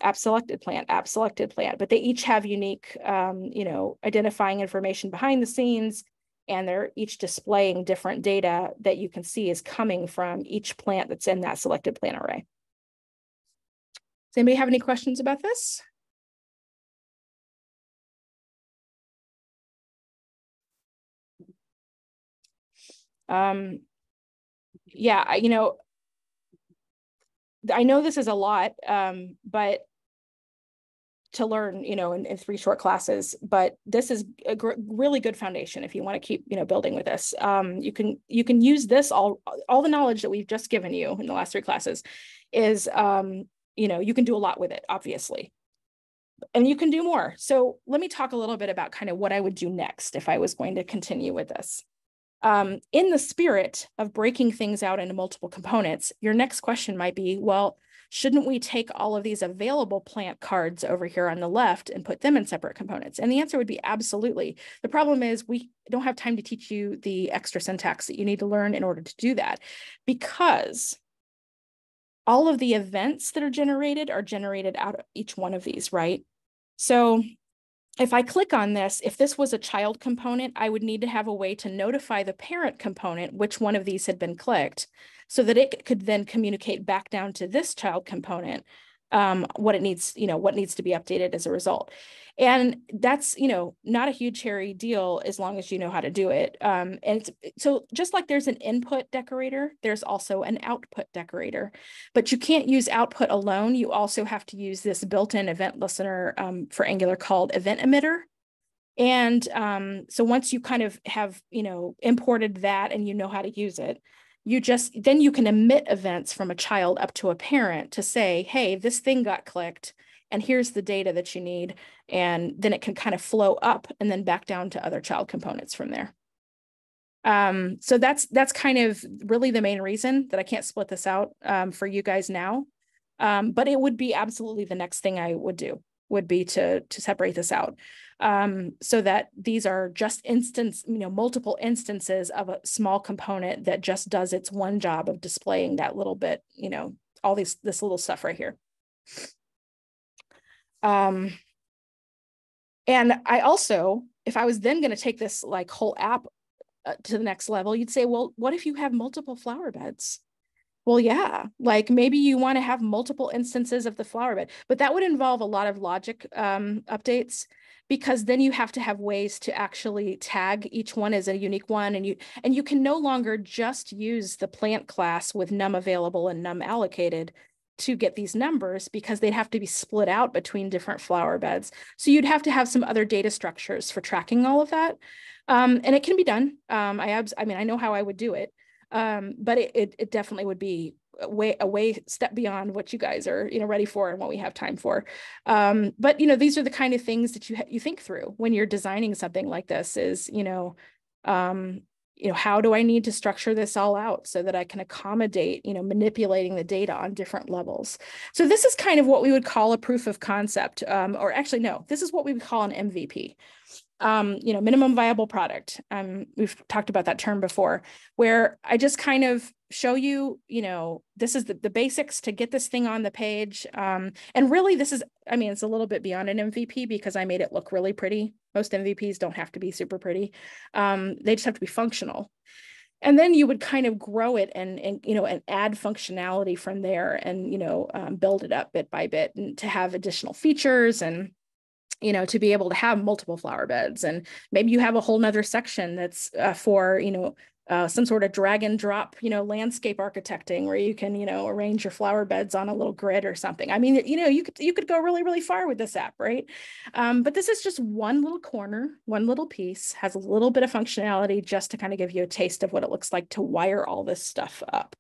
App selected plant, app selected plant, but they each have unique, um, you know, identifying information behind the scenes, and they're each displaying different data that you can see is coming from each plant that's in that selected plant array. Does anybody have any questions about this? Um, yeah, you know, I know this is a lot, um, but to learn, you know, in, in three short classes, but this is a really good foundation if you want to keep, you know, building with this. Um, you can you can use this all all the knowledge that we've just given you in the last three classes is, um, you know, you can do a lot with it, obviously, and you can do more. So let me talk a little bit about kind of what I would do next if I was going to continue with this. Um, in the spirit of breaking things out into multiple components, your next question might be, well, shouldn't we take all of these available plant cards over here on the left and put them in separate components? And the answer would be absolutely. The problem is we don't have time to teach you the extra syntax that you need to learn in order to do that because all of the events that are generated are generated out of each one of these, right? So if I click on this, if this was a child component, I would need to have a way to notify the parent component which one of these had been clicked so that it could then communicate back down to this child component um, what it needs, you know, what needs to be updated as a result. And that's, you know, not a huge hairy deal as long as you know how to do it. Um, and so just like there's an input decorator, there's also an output decorator, but you can't use output alone. You also have to use this built-in event listener um, for Angular called event emitter. And um, so once you kind of have, you know, imported that and you know how to use it, you just then you can emit events from a child up to a parent to say, hey, this thing got clicked and here's the data that you need. And then it can kind of flow up and then back down to other child components from there. Um, so that's that's kind of really the main reason that I can't split this out um, for you guys now. Um, but it would be absolutely the next thing I would do would be to to separate this out um, so that these are just instance, you know, multiple instances of a small component that just does its one job of displaying that little bit, you know, all these this little stuff right here. Um, and I also, if I was then going to take this like whole app uh, to the next level, you'd say, well, what if you have multiple flower beds? Well, yeah, like maybe you want to have multiple instances of the flower bed, but that would involve a lot of logic um, updates because then you have to have ways to actually tag each one as a unique one and you and you can no longer just use the plant class with num available and num allocated to get these numbers because they'd have to be split out between different flower beds. So you'd have to have some other data structures for tracking all of that. Um, and it can be done. Um, I, I mean, I know how I would do it, um, but it, it, it definitely would be a way a way step beyond what you guys are you know ready for and what we have time for. Um, but you know these are the kind of things that you you think through when you're designing something like this is you know um, you know how do i need to structure this all out so that i can accommodate you know manipulating the data on different levels? So this is kind of what we would call a proof of concept um, or actually no this is what we would call an mvp um, you know, minimum viable product. Um, we've talked about that term before, where I just kind of show you, you know, this is the, the basics to get this thing on the page. Um, and really this is, I mean, it's a little bit beyond an MVP because I made it look really pretty. Most MVPs don't have to be super pretty. Um, they just have to be functional. And then you would kind of grow it and, and you know, and add functionality from there and, you know, um, build it up bit by bit and to have additional features and you know, to be able to have multiple flower beds. And maybe you have a whole nother section that's uh, for, you know, uh, some sort of drag and drop, you know, landscape architecting where you can, you know, arrange your flower beds on a little grid or something. I mean, you know, you could you could go really, really far with this app, right? Um, but this is just one little corner, one little piece, has a little bit of functionality just to kind of give you a taste of what it looks like to wire all this stuff up.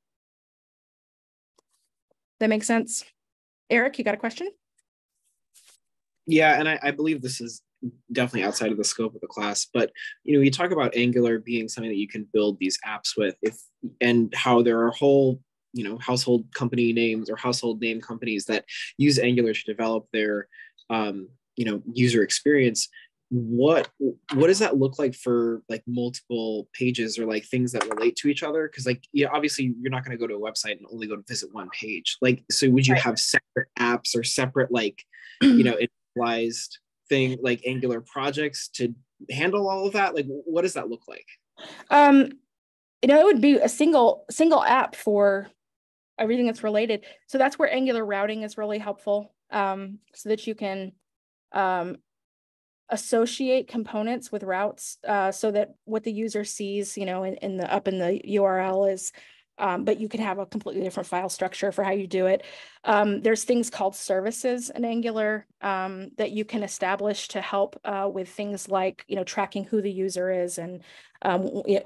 That makes sense. Eric, you got a question? Yeah, and I, I believe this is definitely outside of the scope of the class, but you know, you talk about Angular being something that you can build these apps with, if and how there are whole you know household company names or household name companies that use Angular to develop their um, you know user experience. What what does that look like for like multiple pages or like things that relate to each other? Because like yeah obviously you're not going to go to a website and only go to visit one page. Like so would you right. have separate apps or separate like you know individualized thing like angular projects to handle all of that? Like what does that look like? Um you know it would be a single single app for everything that's related. So that's where angular routing is really helpful um so that you can um associate components with routes uh, so that what the user sees, you know, in, in the up in the URL is, um, but you can have a completely different file structure for how you do it. Um, there's things called services in Angular um, that you can establish to help uh, with things like, you know, tracking who the user is and um,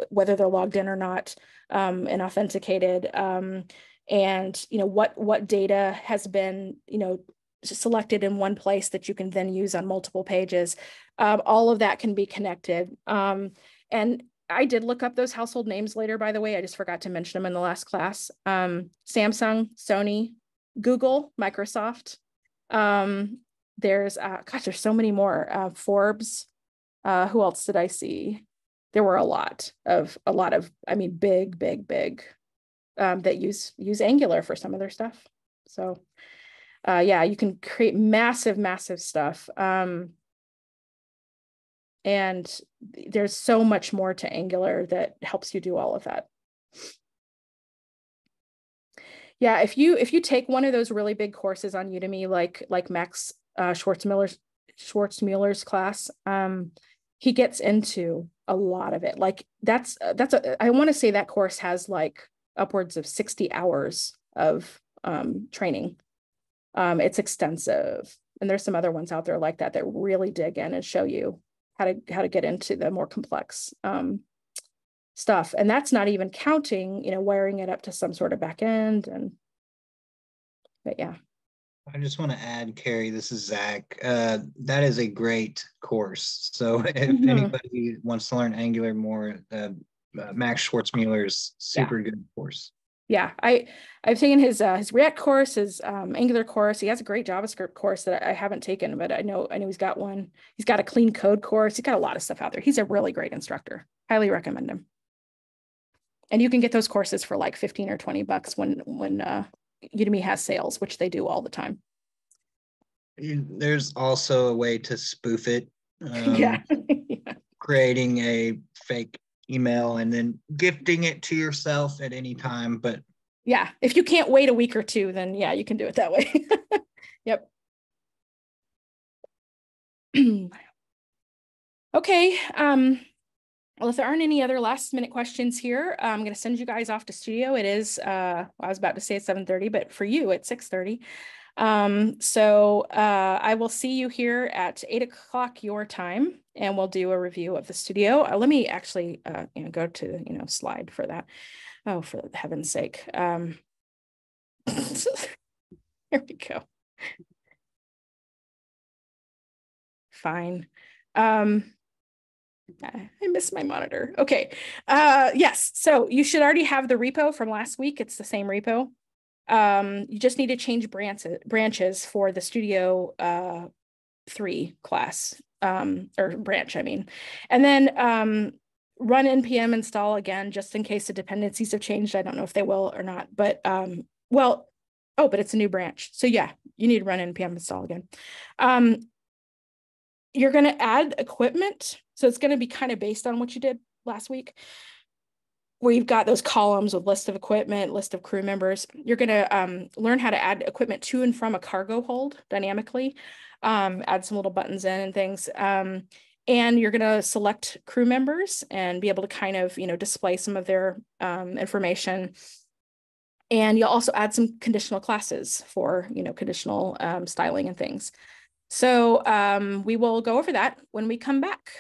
whether they're logged in or not um, and authenticated. Um, and you know what what data has been you know selected in one place that you can then use on multiple pages. All of that can be connected. And I did look up those household names later, by the way. I just forgot to mention them in the last class. Um, Samsung, Sony, Google, Microsoft. Um, there's, uh, gosh, there's so many more. Uh, Forbes. Uh, who else did I see? There were a lot of, a lot of, I mean, big, big, big um, that use use Angular for some of their stuff. So uh, yeah, you can create massive, massive stuff. Um, and there's so much more to Angular that helps you do all of that. Yeah, if you if you take one of those really big courses on Udemy, like like Max uh, Schwarzmüller's Schwarzmüller's class, um, he gets into a lot of it. Like that's that's a, I want to say that course has like upwards of 60 hours of um, training um, it's extensive. And there's some other ones out there like that that really dig in and show you how to how to get into the more complex um, stuff. And that's not even counting, you know, wiring it up to some sort of back end. And but yeah. I just want to add, Carrie, this is Zach. Uh, that is a great course. So if mm-hmm. anybody wants to learn Angular more, uh, uh, Max Schwarzmüller's super yeah. good course yeah, I I've taken his uh, his React course, his um, Angular course. He has a great JavaScript course that I haven't taken, but I know I know he's got one. He's got a clean code course. He's got a lot of stuff out there. He's a really great instructor. Highly recommend him. And you can get those courses for like 15 or 20 bucks when when uh, Udemy has sales, which they do all the time. There's also a way to spoof it. Um, yeah. yeah. Creating a fake email and then gifting it to yourself at any time. But yeah, if you can't wait a week or two, then yeah, you can do it that way. yep. okay. Um, well, if there aren't any other last minute questions here, I'm going to send you guys off to studio. It is, uh, I was about to say it's 7.30, but for you, it's 6.30. Um, so uh, I will see you here at eight o'clock your time, and we'll do a review of the studio. Uh, let me actually, uh, you know, go to you know slide for that. Oh, for heaven's sake! Um, here we go. Fine. Um, I miss my monitor. Okay. Uh, yes. So you should already have the repo from last week. It's the same repo. Um, you just need to change branches branches for the Studio uh, three class um, or branch, I mean, and then um, run npm install again just in case the dependencies have changed. I don't know if they will or not, but um, well, oh, but it's a new branch, so yeah, you need to run npm install again. Um, you're going to add equipment, so it's going to be kind of based on what you did last week you've got those columns with list of equipment, list of crew members, you're going to um, learn how to add equipment to and from a cargo hold dynamically, um, add some little buttons in and things. Um, and you're going to select crew members and be able to kind of, you know, display some of their um, information. And you'll also add some conditional classes for, you know, conditional um, styling and things. So um, we will go over that when we come back.